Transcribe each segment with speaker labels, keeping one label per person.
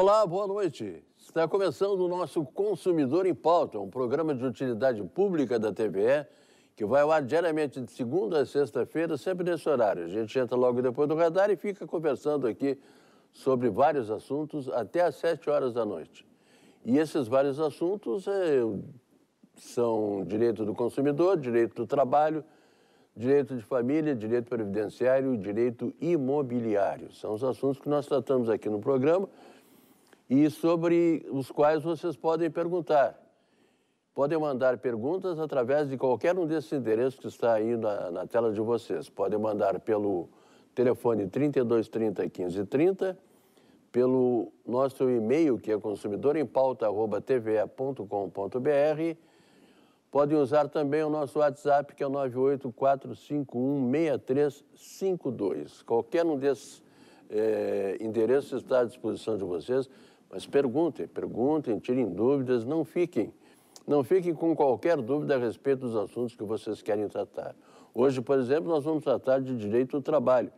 Speaker 1: Olá, boa noite. Está começando o nosso Consumidor em Pauta, um programa de utilidade pública da TVE que vai ao ar diariamente de segunda a sexta-feira, sempre nesse horário. A gente entra logo depois do radar e fica conversando aqui sobre vários assuntos até às sete horas da noite. E esses vários assuntos é, são direito do consumidor, direito do trabalho, direito de família, direito previdenciário e direito imobiliário. São os assuntos que nós tratamos aqui no programa e sobre os quais vocês podem perguntar. Podem mandar perguntas através de qualquer um desses endereços que está aí na, na tela de vocês. Podem mandar pelo telefone 3230 1530, pelo nosso e-mail, que é consumidorempauta.tve.com.br. Podem usar também o nosso WhatsApp, que é 984516352. Qualquer um desses é, endereços está à disposição de vocês, mas perguntem, perguntem, tirem dúvidas, não fiquem, não fiquem com qualquer dúvida a respeito dos assuntos que vocês querem tratar. Hoje, por exemplo, nós vamos tratar de direito do trabalho.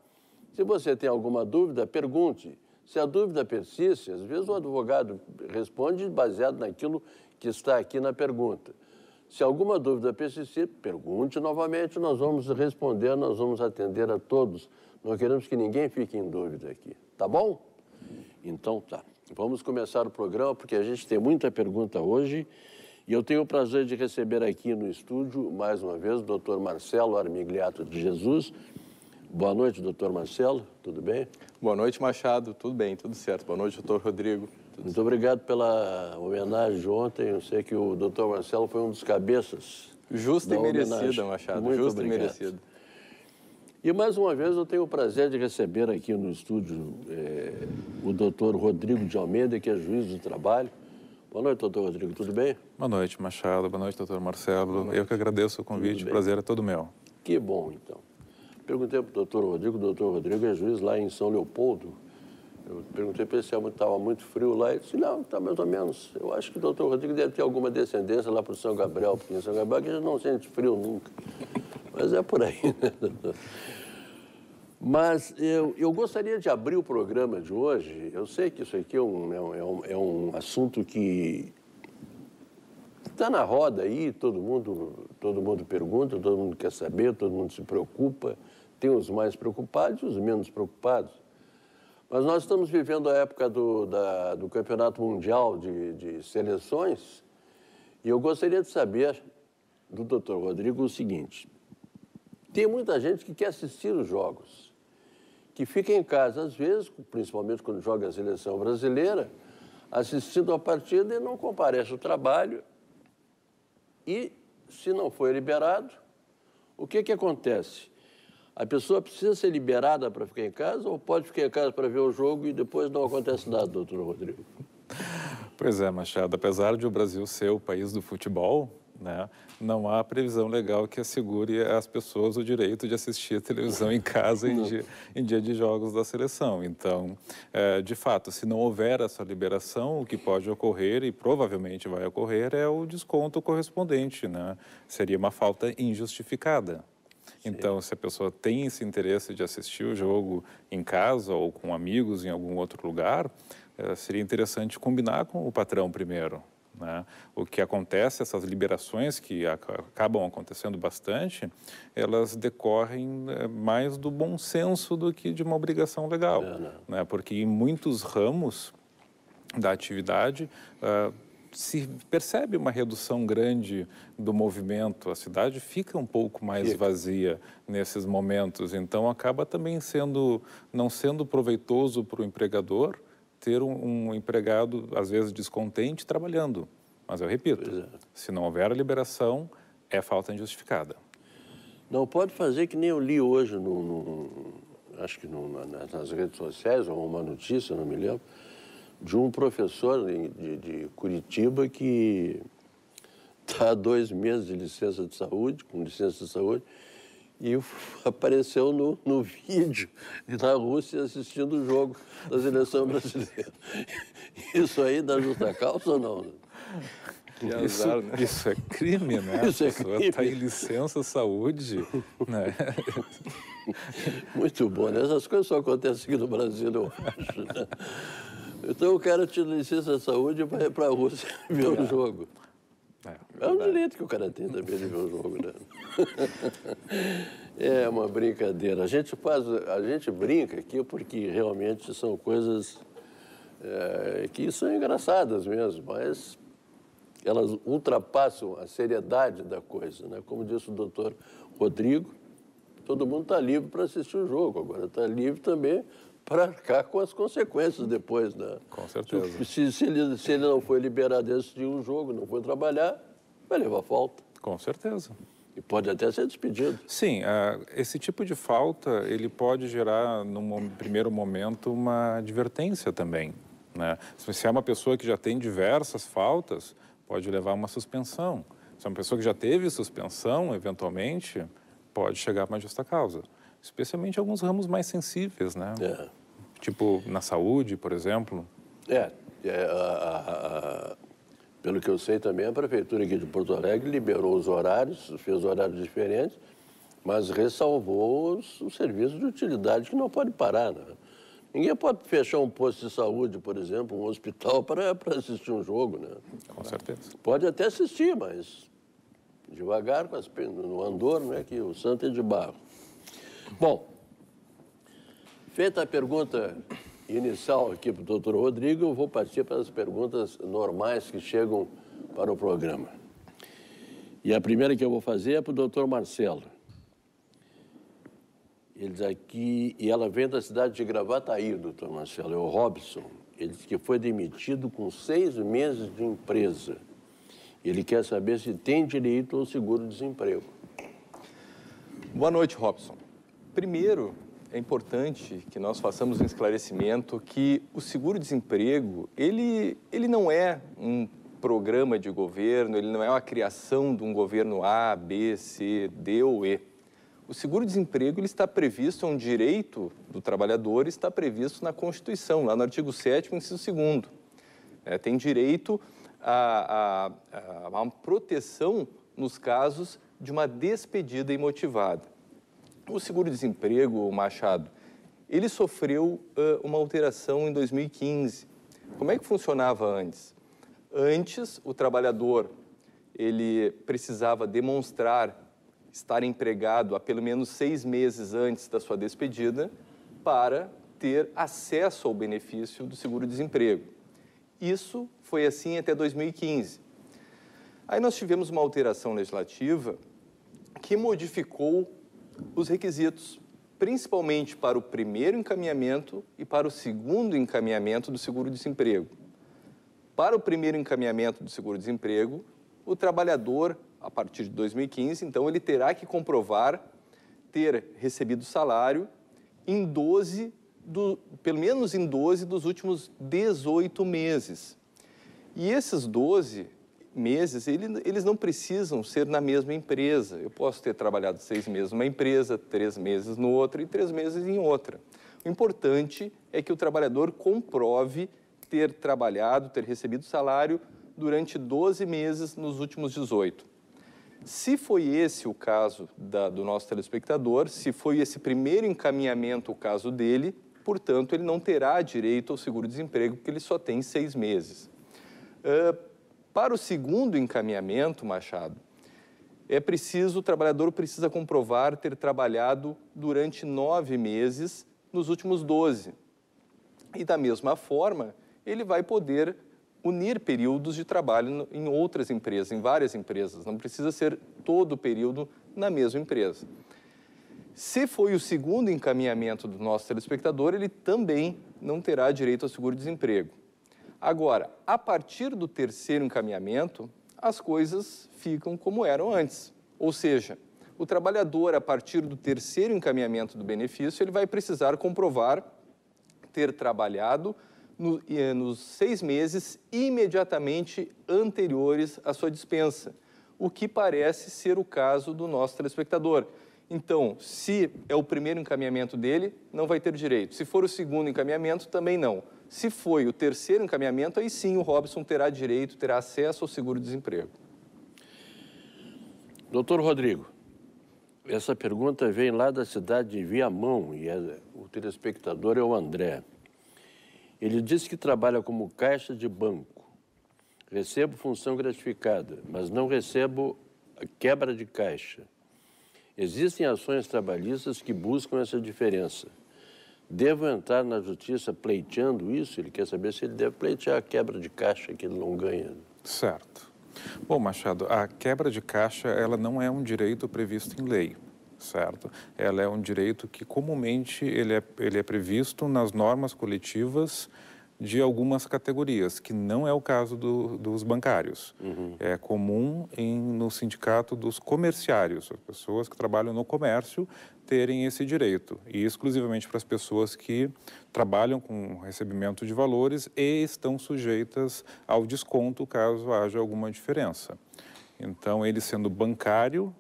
Speaker 1: Se você tem alguma dúvida, pergunte. Se a dúvida persiste, às vezes o advogado responde baseado naquilo que está aqui na pergunta. Se alguma dúvida persistir, pergunte novamente, nós vamos responder, nós vamos atender a todos. Não queremos que ninguém fique em dúvida aqui, tá bom? Então tá. Vamos começar o programa porque a gente tem muita pergunta hoje e eu tenho o prazer de receber aqui no estúdio, mais uma vez, o doutor Marcelo Armigliato de Jesus. Boa noite, doutor Marcelo, tudo bem?
Speaker 2: Boa noite, Machado, tudo bem, tudo certo. Boa noite, doutor Rodrigo.
Speaker 1: Tudo Muito certo. obrigado pela homenagem de ontem. Eu sei que o doutor Marcelo foi um dos cabeças.
Speaker 2: Justa e merecida, Machado, Muito justa e merecida.
Speaker 1: E mais uma vez eu tenho o prazer de receber aqui no estúdio é, o doutor Rodrigo de Almeida, que é juiz do trabalho. Boa noite, doutor Rodrigo, tudo bem?
Speaker 3: Boa noite, Machado. Boa noite, doutor Marcelo. Noite. Eu que agradeço o convite, o prazer é todo meu.
Speaker 1: Que bom, então. Perguntei para o doutor Rodrigo, o doutor Rodrigo é juiz lá em São Leopoldo. Eu perguntei para ele se estava muito frio lá. Ele disse, não, está mais ou menos. Eu acho que o doutor Rodrigo deve ter alguma descendência lá para o São Gabriel, porque em São Gabriel a gente não sente frio nunca. Mas é por aí, né? Mas eu, eu gostaria de abrir o programa de hoje. Eu sei que isso aqui é um, é um, é um é assunto que está na roda aí, todo mundo, todo mundo pergunta, todo mundo quer saber, todo mundo se preocupa. Tem os mais preocupados e os menos preocupados. Mas nós estamos vivendo a época do, da, do Campeonato Mundial de, de Seleções e eu gostaria de saber do doutor Rodrigo o seguinte: tem muita gente que quer assistir os jogos que fica em casa, às vezes, principalmente quando joga a seleção brasileira, assistindo a partida e não comparece ao trabalho. E, se não foi liberado, o que, que acontece? A pessoa precisa ser liberada para ficar em casa ou pode ficar em casa para ver o jogo e depois não acontece nada, doutor Rodrigo?
Speaker 3: Pois é, Machado. Apesar de o Brasil ser o país do futebol, né? Não há previsão legal que assegure às pessoas o direito de assistir a televisão em casa em dia, em dia de jogos da seleção. Então, é, de fato, se não houver essa liberação, o que pode ocorrer, e provavelmente vai ocorrer, é o desconto correspondente. Né? Seria uma falta injustificada. Então, se a pessoa tem esse interesse de assistir o jogo em casa ou com amigos em algum outro lugar, é, seria interessante combinar com o patrão primeiro. Né? O que acontece, essas liberações que acabam acontecendo bastante, elas decorrem eh, mais do bom senso do que de uma obrigação legal. É, né? né? Porque em muitos ramos da atividade, uh, se percebe uma redução grande do movimento, a cidade fica um pouco mais vazia nesses momentos, então acaba também sendo não sendo proveitoso para o empregador ter um, um empregado, às vezes, descontente trabalhando. Mas eu repito, é. se não houver a liberação, é falta injustificada.
Speaker 1: Não pode fazer que nem eu li hoje, no, no acho que no, nas redes sociais, ou uma notícia, não me lembro, de um professor de, de, de Curitiba que está há dois meses de licença de saúde, com licença de saúde, e apareceu no, no vídeo na Rússia assistindo o jogo da seleção brasileira. Isso aí dá justa causa ou não?
Speaker 3: Azar, isso, né? isso, é crime, né? Isso a é pessoa está em licença saúde. Né?
Speaker 1: Muito bom, né? Essas coisas só acontecem aqui no Brasil, eu acho. Né? Então o cara tira licença de saúde e vai para a Rússia ver o jogo. É, um direito que o cara tem também de ver o jogo, né? É uma brincadeira. A gente faz, a gente brinca aqui porque realmente são coisas é, que são engraçadas mesmo, mas elas ultrapassam a seriedade da coisa, né? Como disse o doutor Rodrigo, todo mundo está livre para assistir o jogo, agora está livre também para arcar com as consequências depois, né?
Speaker 3: Com certeza.
Speaker 1: Se, se, ele, se ele não foi liberado de assistir um jogo, não foi trabalhar, vai levar falta.
Speaker 3: Com certeza.
Speaker 1: E pode até ser despedido.
Speaker 3: Sim, uh, esse tipo de falta, ele pode gerar, num primeiro momento, uma advertência também. Né? Se é uma pessoa que já tem diversas faltas, pode levar a uma suspensão. Se é uma pessoa que já teve suspensão, eventualmente, pode chegar a uma justa causa. Especialmente alguns ramos mais sensíveis, né?
Speaker 1: É.
Speaker 3: Tipo na saúde, por exemplo.
Speaker 1: É, é a, a, a, pelo que eu sei também, a prefeitura aqui de Porto Alegre liberou os horários, fez horários diferentes, mas ressalvou os, os serviços de utilidade que não pode parar, né? Ninguém pode fechar um posto de saúde, por exemplo, um hospital para assistir um jogo, né?
Speaker 3: Com certeza.
Speaker 1: Pode até assistir, mas devagar, com as, no andor, né, que o santo é de barro. Bom, feita a pergunta inicial aqui para o doutor Rodrigo, eu vou partir para as perguntas normais que chegam para o programa. E a primeira que eu vou fazer é para o doutor Marcelo. Ele diz aqui, e ela vem da cidade de Gravataí, doutor Marcelo, é o Robson. Ele diz que foi demitido com seis meses de empresa. Ele quer saber se tem direito ao seguro-desemprego.
Speaker 2: Boa noite, Robson. Primeiro, é importante que nós façamos um esclarecimento que o seguro-desemprego, ele, ele não é um programa de governo, ele não é uma criação de um governo A, B, C, D ou E o seguro-desemprego ele está previsto, é um direito do trabalhador, está previsto na Constituição, lá no artigo 7 inciso 2 é, tem direito a, a, a, uma proteção nos casos de uma despedida imotivada. O seguro-desemprego, Machado, ele sofreu uh, uma alteração em 2015. Como é que funcionava antes? Antes, o trabalhador ele precisava demonstrar estar empregado há pelo menos seis meses antes da sua despedida para ter acesso ao benefício do seguro-desemprego. Isso foi assim até 2015. Aí nós tivemos uma alteração legislativa que modificou os requisitos, principalmente para o primeiro encaminhamento e para o segundo encaminhamento do seguro-desemprego. Para o primeiro encaminhamento do seguro-desemprego, o trabalhador a partir de 2015, então ele terá que comprovar ter recebido salário em 12, do, pelo menos em 12 dos últimos 18 meses. E esses 12 meses, ele, eles não precisam ser na mesma empresa. Eu posso ter trabalhado seis meses numa empresa, três meses no outra e três meses em outra. O importante é que o trabalhador comprove ter trabalhado, ter recebido salário durante 12 meses nos últimos 18. Se foi esse o caso da, do nosso telespectador, se foi esse primeiro encaminhamento o caso dele, portanto, ele não terá direito ao seguro-desemprego, porque ele só tem seis meses. Uh, para o segundo encaminhamento, Machado, é preciso, o trabalhador precisa comprovar ter trabalhado durante nove meses nos últimos doze. E da mesma forma, ele vai poder unir períodos de trabalho em outras empresas, em várias empresas. Não precisa ser todo o período na mesma empresa. Se foi o segundo encaminhamento do nosso telespectador, ele também não terá direito ao seguro-desemprego. Agora, a partir do terceiro encaminhamento, as coisas ficam como eram antes. Ou seja, o trabalhador, a partir do terceiro encaminhamento do benefício, ele vai precisar comprovar ter trabalhado no, eh, nos seis meses imediatamente anteriores à sua dispensa, o que parece ser o caso do nosso telespectador. Então, se é o primeiro encaminhamento dele, não vai ter direito. Se for o segundo encaminhamento, também não. Se foi o terceiro encaminhamento, aí sim o Robson terá direito, terá acesso ao seguro-desemprego.
Speaker 1: Doutor Rodrigo, essa pergunta vem lá da cidade de Viamão e é, o telespectador é o André. Ele disse que trabalha como caixa de banco. Recebo função gratificada, mas não recebo quebra de caixa. Existem ações trabalhistas que buscam essa diferença. Devo entrar na justiça pleiteando isso? Ele quer saber se ele deve pleitear a quebra de caixa que ele não ganha.
Speaker 3: Certo. Bom, Machado, a quebra de caixa ela não é um direito previsto em lei, certo? Ela é um direito que comumente ele é, ele é previsto nas normas coletivas de algumas categorias, que não é o caso do, dos bancários. Uhum. É comum em, no sindicato dos comerciários, as pessoas que trabalham no comércio terem esse direito, e exclusivamente para as pessoas que trabalham com recebimento de valores e estão sujeitas ao desconto caso haja alguma diferença. Então, ele sendo bancário,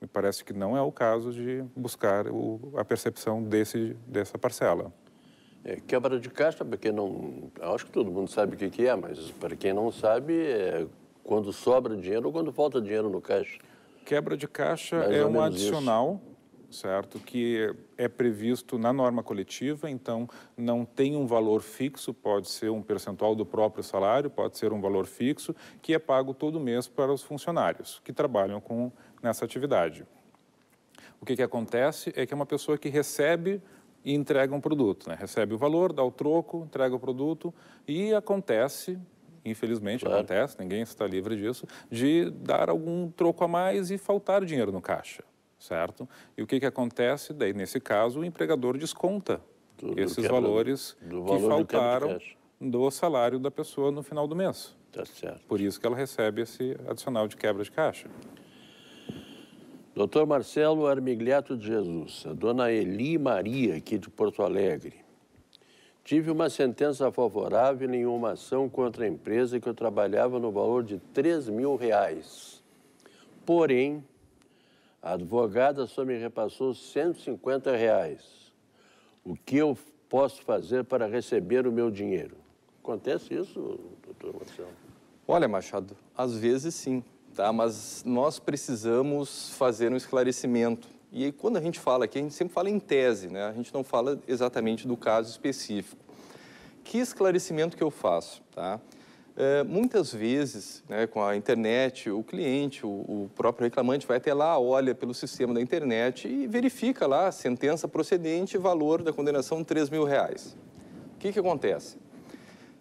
Speaker 3: me parece que não é o caso de buscar o, a percepção desse, dessa parcela.
Speaker 1: É, quebra de caixa, para quem não. Acho que todo mundo sabe o que, que é, mas para quem não sabe, é quando sobra dinheiro ou quando falta dinheiro no caixa.
Speaker 3: Quebra de caixa Mais é um adicional, isso. certo? Que é previsto na norma coletiva, então não tem um valor fixo, pode ser um percentual do próprio salário, pode ser um valor fixo, que é pago todo mês para os funcionários que trabalham com, nessa atividade. O que, que acontece é que é uma pessoa que recebe e entrega um produto. Né? Recebe o valor, dá o troco, entrega o produto e acontece, infelizmente claro. acontece, ninguém está livre disso, de dar algum troco a mais e faltar dinheiro no caixa, certo? E o que, que acontece? Daí, nesse caso, o empregador desconta do, esses do valores do que faltaram do salário da pessoa no final do mês.
Speaker 1: Tá certo.
Speaker 3: Por isso que ela recebe esse adicional de quebra de caixa.
Speaker 1: Doutor Marcelo Armigliato de Jesus, a dona Eli Maria, aqui de Porto Alegre. Tive uma sentença favorável em uma ação contra a empresa que eu trabalhava no valor de 3 mil reais. Porém, a advogada só me repassou 150 reais. O que eu posso fazer para receber o meu dinheiro? Acontece isso, doutor Marcelo?
Speaker 2: Olha, Machado, às vezes sim tá? mas nós precisamos fazer um esclarecimento. E quando a gente fala aqui, a gente sempre fala em tese, né? a gente não fala exatamente do caso específico. Que esclarecimento que eu faço? Tá? É, muitas vezes, né, com a internet, o cliente, o, o, próprio reclamante vai até lá, olha pelo sistema da internet e verifica lá sentença procedente e valor da condenação de 3 mil reais. O que, que acontece?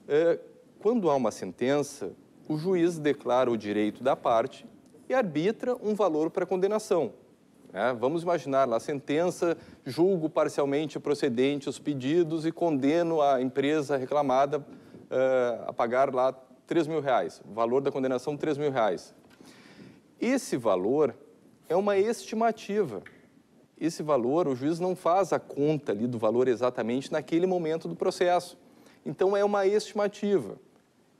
Speaker 2: É, quando há uma sentença, o juiz declara o direito da parte e arbitra um valor para condenação. É, vamos imaginar lá, sentença, julgo parcialmente procedente os pedidos e condeno a empresa reclamada uh, a pagar lá 3 mil reais, o valor da condenação 3 mil reais. Esse valor é uma estimativa. Esse valor, o juiz não faz a conta ali do valor exatamente naquele momento do processo. Então, é uma estimativa.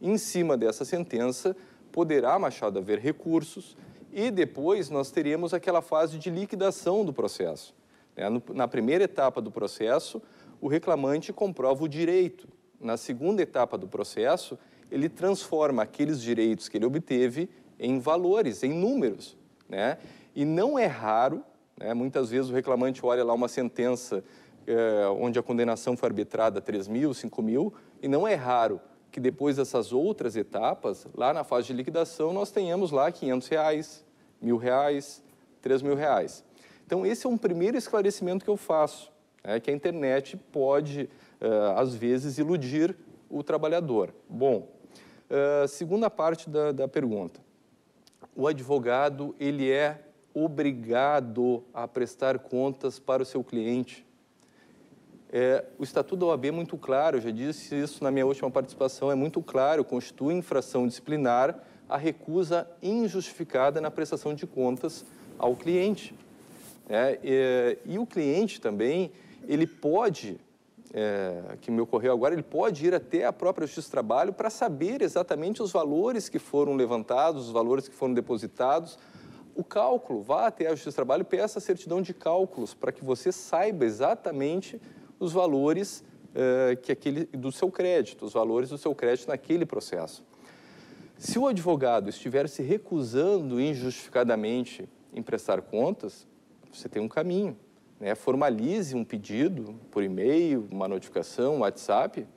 Speaker 2: Em cima dessa sentença, poderá, Machado, haver recursos e depois nós teríamos aquela fase de liquidação do processo. Né? Na primeira etapa do processo, o reclamante comprova o direito. Na segunda etapa do processo, ele transforma aqueles direitos que ele obteve em valores, em números. Né? E não é raro, né? muitas vezes o reclamante olha lá uma sentença eh, onde a condenação foi arbitrada a 3 mil, 5 mil, e não é raro que depois dessas outras etapas, lá na fase de liquidação, nós tenhamos lá 500 reais, mil reais, 3 mil reais. Então, esse é um primeiro esclarecimento que eu faço, é que a internet pode, uh, às vezes, iludir o trabalhador. Bom, uh, segunda parte da, da pergunta. O advogado, ele é obrigado a prestar contas para o seu cliente. É, o Estatuto da OAB é muito claro, eu já disse isso na minha última participação, é muito claro, constitui infração disciplinar a recusa injustificada na prestação de contas ao cliente. É, é, e o cliente também, ele pode, é, que me ocorreu agora, ele pode ir até a própria Justiça do Trabalho para saber exatamente os valores que foram levantados, os valores que foram depositados, o cálculo, vá até a Justiça do Trabalho e peça a certidão de cálculos para que você saiba exatamente os valores uh, que aquele, do seu crédito, os valores do seu crédito naquele processo. Se o advogado estiver se recusando injustificadamente em prestar contas, você tem um caminho. Né? Formalize um pedido por e-mail, uma notificação, um WhatsApp,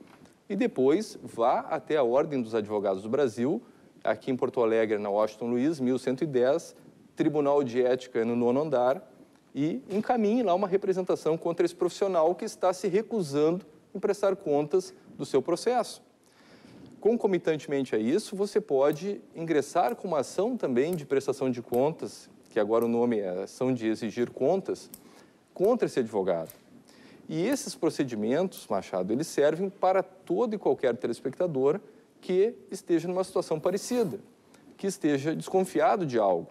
Speaker 2: e depois vá até a Ordem dos Advogados do Brasil, aqui em Porto Alegre, na Washington Luiz, 1110, Tribunal de Ética no nono andar, e encaminhe lá uma representação contra esse profissional que está se recusando em prestar contas do seu processo. Concomitantemente a isso, você pode ingressar com uma ação também de prestação de contas, que agora o nome é ação de exigir contas, contra esse advogado. E esses procedimentos, Machado, eles servem para todo e qualquer telespectador que esteja numa situação parecida, que esteja desconfiado de algo.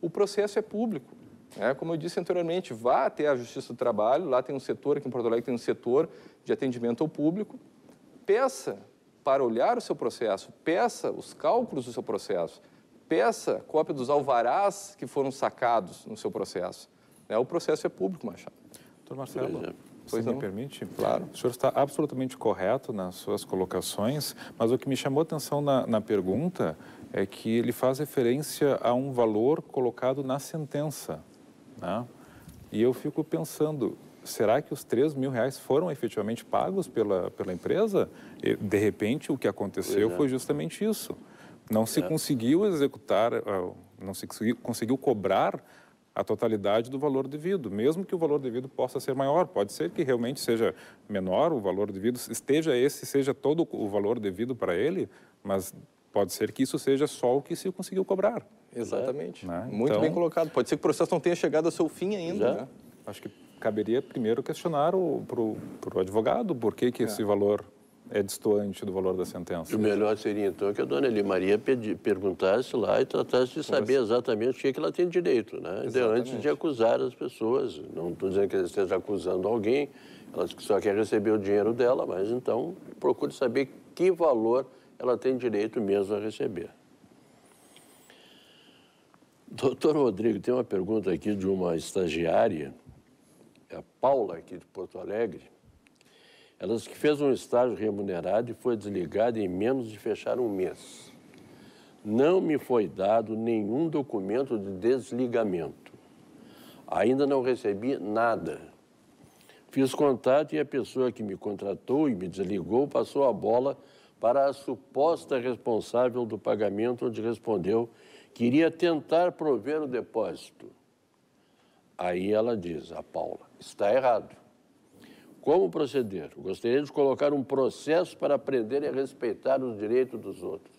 Speaker 2: O processo é público. É, como eu disse anteriormente, vá até a Justiça do Trabalho, lá tem um setor, aqui em Porto Alegre tem um setor de atendimento ao público, peça para olhar o seu processo, peça os cálculos do seu processo, peça cópia dos alvarás que foram sacados no seu processo. É, o processo é público, Machado.
Speaker 3: Doutor Marcelo,
Speaker 1: Pois é.
Speaker 3: se
Speaker 2: Pois
Speaker 3: me
Speaker 2: não.
Speaker 3: permite?
Speaker 2: Claro.
Speaker 3: O senhor está absolutamente correto nas suas colocações, mas o que me chamou a atenção na, na pergunta é que ele faz referência a um valor colocado na sentença. Né? E eu fico pensando, será que os 3 mil reais foram efetivamente pagos pela, pela empresa? E, de repente, o que aconteceu
Speaker 1: Pois é.
Speaker 3: foi justamente isso. Não se conseguiu executar, ah, não se conseguiu, conseguiu cobrar a totalidade do valor devido, mesmo que o valor devido possa ser maior. Pode ser que realmente seja menor o valor devido, esteja esse, seja todo o valor devido para ele, mas pode ser que isso seja só o que se conseguiu cobrar.
Speaker 2: Exatamente.
Speaker 3: Né?
Speaker 2: Muito
Speaker 3: Então-
Speaker 2: bem colocado. Pode ser que o processo não tenha chegado ao seu fim ainda. Né?
Speaker 3: Acho que caberia primeiro questionar para o advogado por que, que esse valor é distoante do valor da sentença.
Speaker 1: O melhor seria, então, que a dona Eli Maria pedi- perguntasse lá e tratasse de saber exatamente o que, é que ela tem direito, né? De- Antes de acusar as pessoas. Não estou dizendo que ela esteja acusando alguém, ela só quer receber o dinheiro dela, mas então procure saber que valor ela tem direito mesmo a receber. Doutor Rodrigo, tem uma pergunta aqui de uma estagiária, é a Paula, aqui de Porto Alegre. Ela disse que fez um estágio remunerado e foi desligada em menos de fechar um mês. Não me foi dado nenhum documento de desligamento. Ainda não recebi nada. Fiz contato e a pessoa que me contratou e me desligou passou a bola para a suposta responsável do pagamento, onde respondeu que iria tentar prover o depósito. Aí ela diz, a Paula, está errado. Como proceder? Gostaria de colocar um processo para aprender a respeitar os direitos dos outros.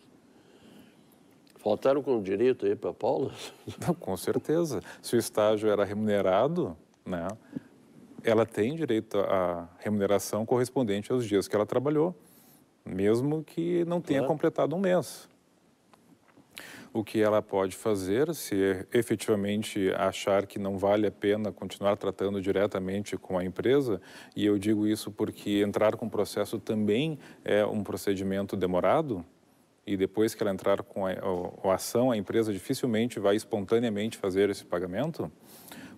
Speaker 1: Faltaram com direito aí para a Paula?
Speaker 3: Não, com certeza. Se o estágio era remunerado, né, ela tem direito à remuneração correspondente aos dias que ela trabalhou, mesmo que não tenha
Speaker 1: Claro.
Speaker 3: completado um mês. O que ela pode fazer, se efetivamente achar que não vale a pena continuar tratando diretamente com a empresa, e eu digo isso porque entrar com o processo também é um procedimento demorado, e depois que ela entrar com a, a- a ação, a empresa dificilmente vai espontaneamente fazer esse pagamento,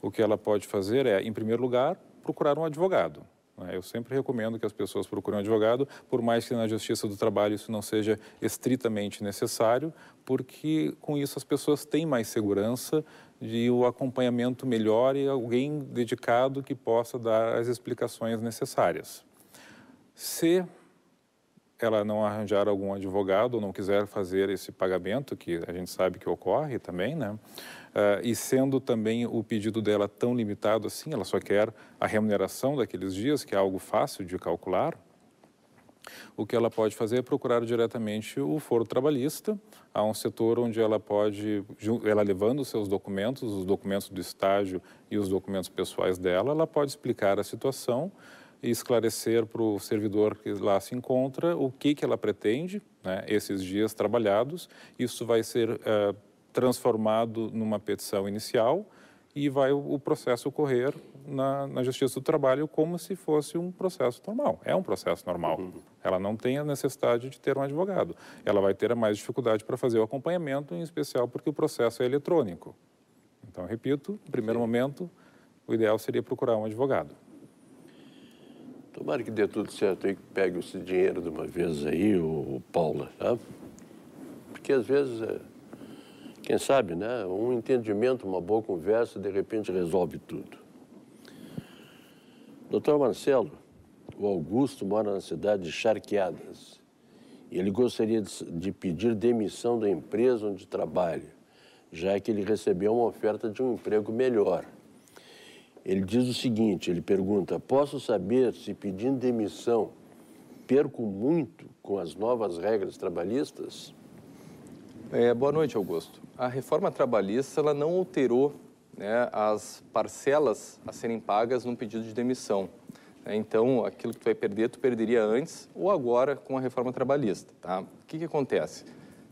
Speaker 3: o que ela pode fazer é, em primeiro lugar, procurar um advogado. Né? Eu sempre recomendo que as pessoas procurem um advogado, por mais que na Justiça do Trabalho isso não seja estritamente necessário, porque com isso as pessoas têm mais segurança de o acompanhamento melhor e alguém dedicado que possa dar as explicações necessárias. Se ela não arranjar algum advogado ou não quiser fazer esse pagamento, que a gente sabe que ocorre também, né? Ah, e sendo também o pedido dela tão limitado assim, ela só quer a remuneração daqueles dias, que é algo fácil de calcular, o que ela pode fazer é procurar diretamente o foro trabalhista, há um setor onde ela pode, ela levando os seus documentos, os documentos do estágio e os documentos pessoais dela, ela pode explicar a situação e esclarecer para o servidor que lá se encontra o que, que ela pretende, né, esses dias trabalhados. Isso vai ser eh, transformado numa petição inicial e vai o, o processo ocorrer na, na Justiça do Trabalho como se fosse um processo normal. É um processo normal. Ela não tem a necessidade de ter um advogado. Ela vai ter a mais dificuldade para fazer o acompanhamento, em especial porque o processo é eletrônico. Então, repito, no primeiro momento, o ideal seria procurar um advogado.
Speaker 1: Tomara que dê tudo certo aí, que pegue esse dinheiro de uma vez aí, o, Paula, tá? Porque às vezes, é, quem sabe, né? Um entendimento, uma boa conversa, de repente resolve tudo. Doutor Marcelo, o Augusto mora na cidade de Charqueadas. E ele gostaria de pedir demissão da empresa onde trabalha, já que ele recebeu uma oferta de um emprego melhor. Ele diz o seguinte: ele pergunta, posso saber se pedindo demissão perco muito com as novas regras trabalhistas?
Speaker 2: É, boa noite, Augusto. A reforma trabalhista ela não alterou né, as parcelas a serem pagas no pedido de demissão. É, então, aquilo que tu vai perder, tu perderia antes ou agora com a reforma trabalhista. Tá? O que, que acontece?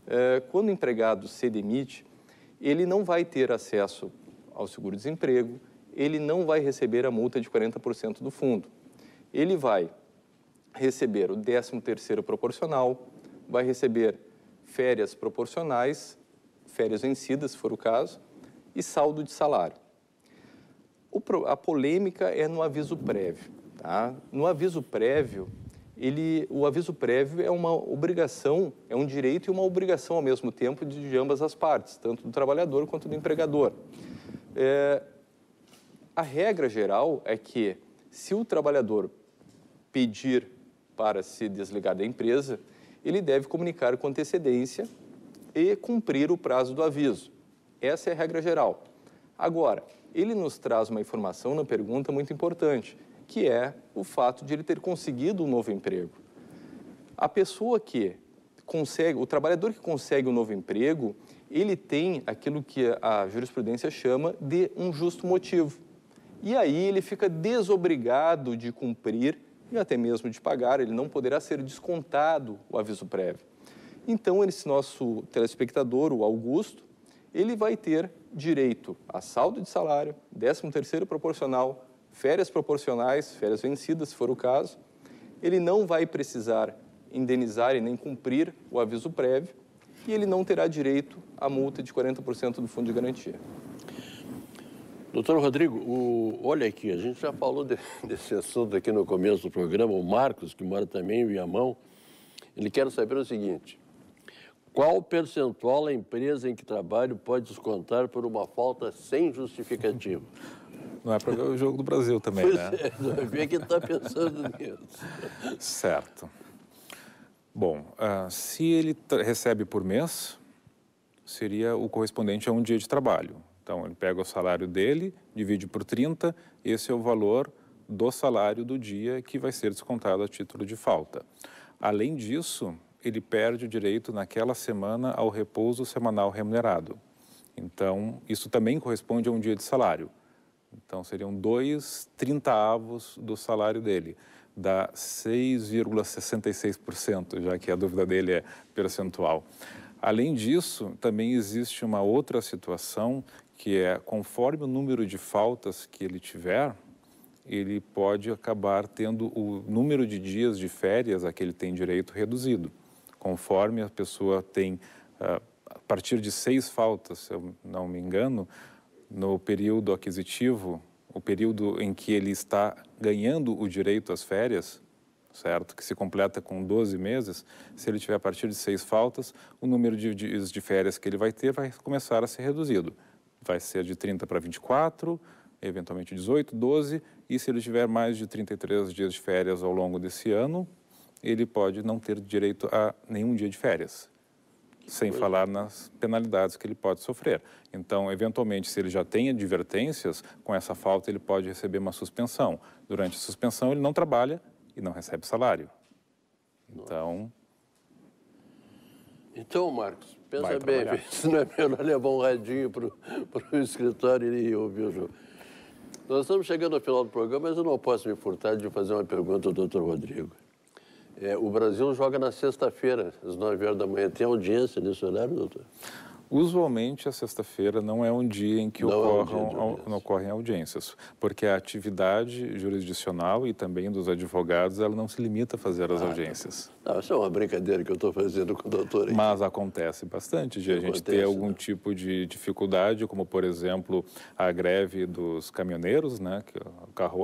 Speaker 2: É, quando o empregado se demite, ele não vai ter acesso ao seguro-desemprego, ele não vai receber a multa de 40% do fundo. Ele vai receber o 13º proporcional, vai receber férias proporcionais, férias vencidas, se for o caso, e saldo de salário. A polêmica é no aviso prévio. Tá? No aviso prévio, ele, o aviso prévio é uma obrigação, é um direito e uma obrigação ao mesmo tempo de, de ambas as partes, tanto do trabalhador quanto do empregador. É, a regra geral é que, se o trabalhador pedir para se desligar da empresa, ele deve comunicar com antecedência e cumprir o prazo do aviso. Essa é a regra geral. Agora, ele nos traz uma informação na pergunta muito importante, que é o fato de ele ter conseguido um novo emprego. A pessoa que consegue, o trabalhador que consegue um novo emprego, ele tem aquilo que a jurisprudência chama de um justo motivo. E aí ele fica desobrigado de cumprir e até mesmo de pagar, ele não poderá ser descontado o aviso prévio. Então, esse nosso telespectador, o Augusto, ele vai ter direito a saldo de salário, 13º proporcional, férias proporcionais, férias vencidas, se for o caso. Ele não vai precisar indenizar e nem cumprir o aviso prévio e ele não terá direito à multa de 40% do fundo de garantia.
Speaker 1: Doutor Rodrigo, o, olha aqui, a gente já falou de, desse assunto aqui no começo do programa. O Marcos, que mora também em Viamão, ele quer saber o seguinte: qual percentual a empresa em que trabalho pode descontar por uma falta sem justificativa?
Speaker 3: Não é para ver o jogo do Brasil também, pois né?
Speaker 1: É, ver quem está pensando nisso.
Speaker 3: Certo. Bom, uh, se ele recebe por mês, seria o correspondente a um dia de trabalho. Então, ele pega o salário dele, divide por 30, esse é o valor do salário do dia que vai ser descontado a título de falta. Além disso, ele perde o direito naquela semana ao repouso semanal remunerado. Então, isso também corresponde a um dia de salário. Então, seriam dois trintaavos do salário dele, dá 6,66%, já que a dúvida dele é percentual. Além disso, também existe uma outra situação que é conforme o número de faltas que ele tiver, ele pode acabar tendo o número de dias de férias a que ele tem direito reduzido. Conforme a pessoa tem, ah, a partir de seis faltas, se eu não me engano, no período aquisitivo, o período em que ele está ganhando o direito às férias, certo? Que se completa com 12 meses, se ele tiver a partir de seis faltas, o número de dias de férias que ele vai ter vai começar a ser reduzido vai ser de 30 para 24, eventualmente 18, 12, e se ele tiver mais de 33 dias de férias ao longo desse ano, ele pode não ter direito a nenhum dia de férias, sem falar nas penalidades que ele pode sofrer. Então, eventualmente, se ele já tem advertências, com essa falta ele pode receber uma suspensão. Durante a suspensão, ele não trabalha e não recebe salário. Então.
Speaker 1: Então, Marcos, Pensa bem, se não é melhor levar um radinho para o escritório e ouvir o jogo. Nós estamos chegando ao final do programa, mas eu não posso me furtar de fazer uma pergunta ao doutor Rodrigo. É, o Brasil joga na sexta-feira, às 9 horas da manhã. Tem audiência nesse horário, doutor?
Speaker 3: Usualmente, a sexta-feira não é um dia em que ocorram, é um ocorrem audiências, porque a atividade jurisdicional e também dos advogados, ela não se limita a fazer as ah, tá. audiências.
Speaker 1: Não, isso é uma brincadeira que eu estou fazendo com o doutor. Aí.
Speaker 3: Mas acontece bastante de a gente ter algum né? tipo de dificuldade, como, por exemplo, a greve dos caminhoneiros, né, que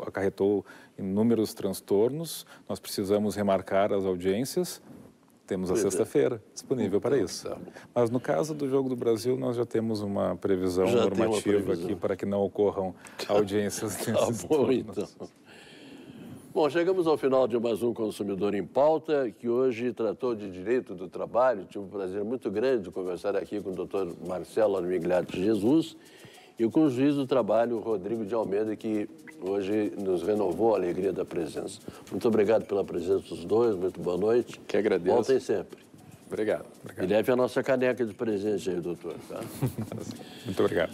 Speaker 3: acarretou inúmeros transtornos. Nós precisamos remarcar as audiências temos a é. sexta-feira disponível para então, isso. Tá Mas no caso do Jogo do Brasil, nós já temos uma previsão já normativa previsão. aqui para que não ocorram audiências
Speaker 1: tá bom, então. Bom, chegamos ao final de mais um Consumidor em Pauta, que hoje tratou de direito do trabalho. Tive um prazer muito grande de conversar aqui com o doutor Marcelo Armigliati Jesus e com o juiz do trabalho, Rodrigo de Almeida, que hoje nos renovou a alegria da presença. Muito obrigado pela presença dos dois, muito boa noite.
Speaker 2: Que agradeço.
Speaker 1: Voltem sempre.
Speaker 2: Obrigado.
Speaker 1: E leve a nossa caneca de presente aí, doutor. Tá?
Speaker 3: Muito obrigado.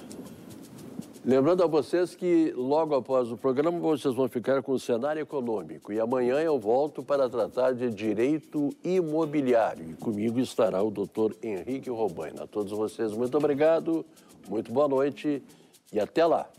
Speaker 1: Lembrando a vocês que logo após o programa vocês vão ficar com o cenário econômico e amanhã eu volto para tratar de direito imobiliário e comigo estará o doutor Henrique Robaina. A todos vocês muito obrigado, muito boa noite e até lá.